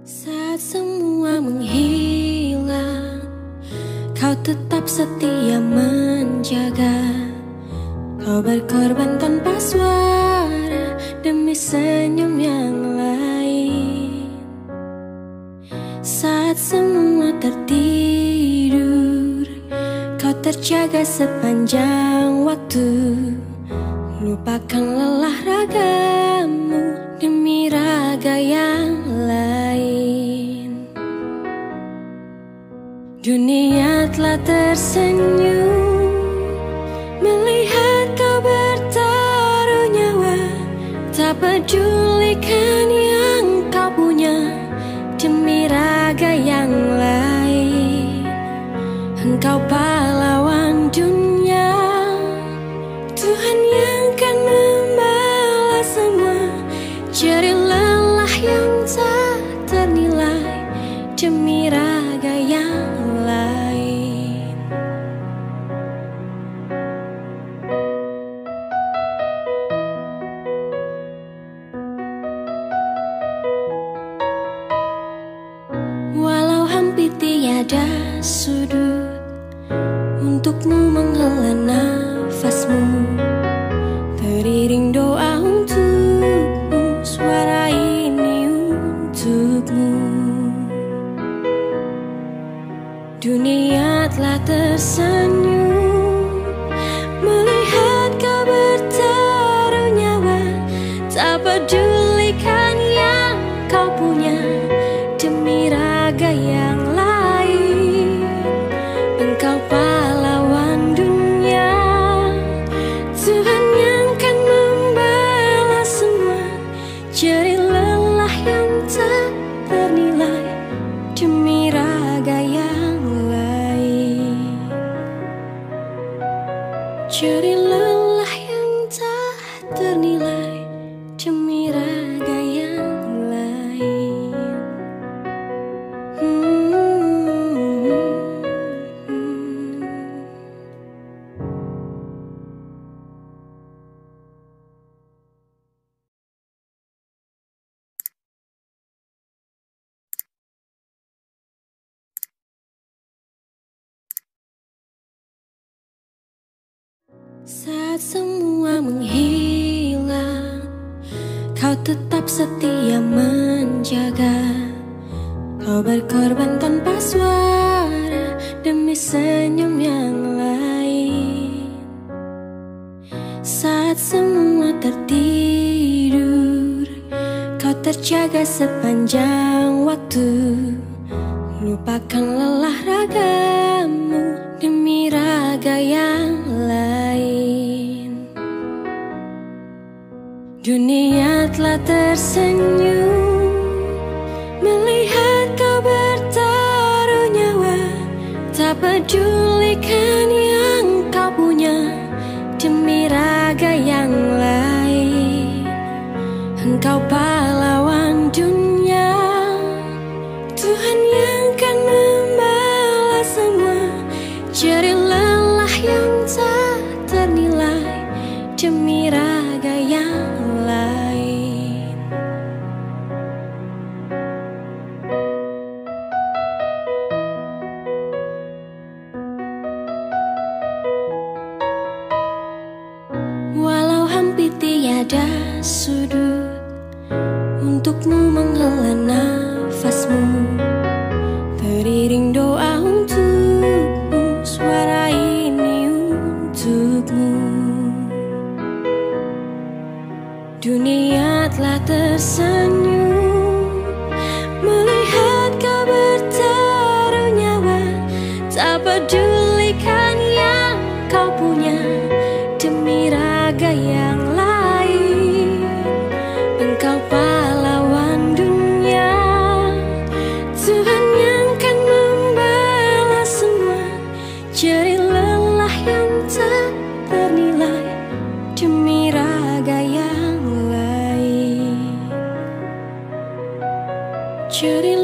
Saat semua menghilang Kau tetap setia menjaga. Kau berkorban tanpa suara Demi senyum yang lain. Saat semua tertidur Kau terjaga sepanjang waktu. Lupakan lelah ragamu Demi raga yang lain Dunia telah tersenyum. Melihat kau bertaruh nyawa Tak pedulikan yang kau punya Demi raga yang lain. Engkau pahlawan dunia Tuhan yang kan membalas semua. Jari Hampir tiada sudut Untukmu menghela nafasmu. Teriring doa untukmu Suara ini untukmu. Dunia telah tersenyum Saat semua menghilang Kau tetap setia menjaga. Kau berkorban tanpa suara Demi senyum yang lain. Saat semua tertidur Kau terjaga sepanjang waktu. Lupakan lelah ragamu Demi raga yang lain Dunia telah tersenyum Melihat kau bertaruh nyawa. Tak pedulikan yang kau punya Demi raga yang lain. Engkau pahlawan dunia Tuhan yang kan membalas semua. Jari lelah yang tak tiada sudut Untukmu menghela nafasmu. Teriring doa untukmu Suara ini untukmu. Dunia telah tersenyum Melihat kau bertaruh nyawa. Tak pedulikan yang kau punya Demi raga shooting